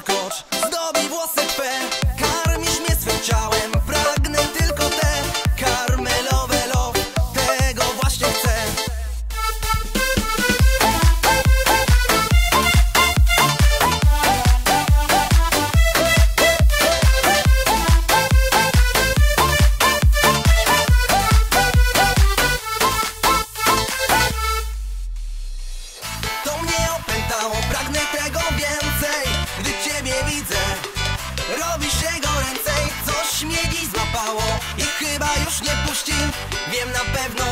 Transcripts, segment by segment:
Margot chyba już nie puści. Wiem na pewno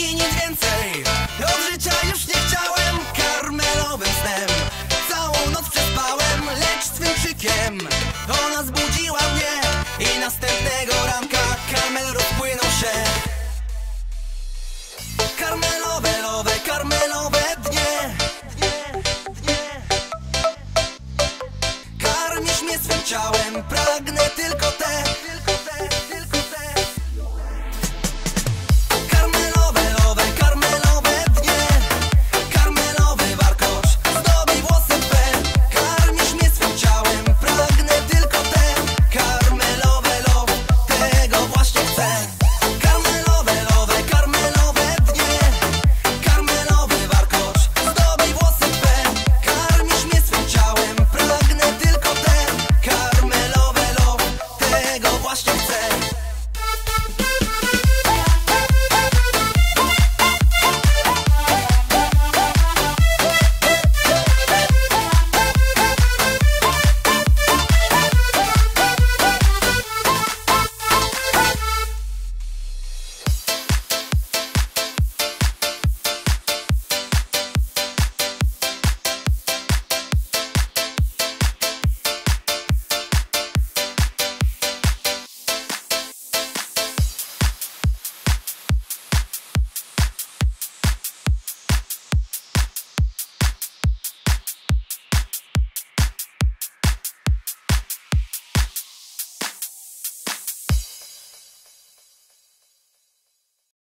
i nic więcej. Od życia już nie chciałem karmelowym snem. Całą noc przespałem, lecz swym krzykiem. Ona zbudziła mnie i następnego ranka karmel rozpłynął się. Karmelowe, lowe, karmelowe dnie. Karmisz mnie swym ciałem, pragnę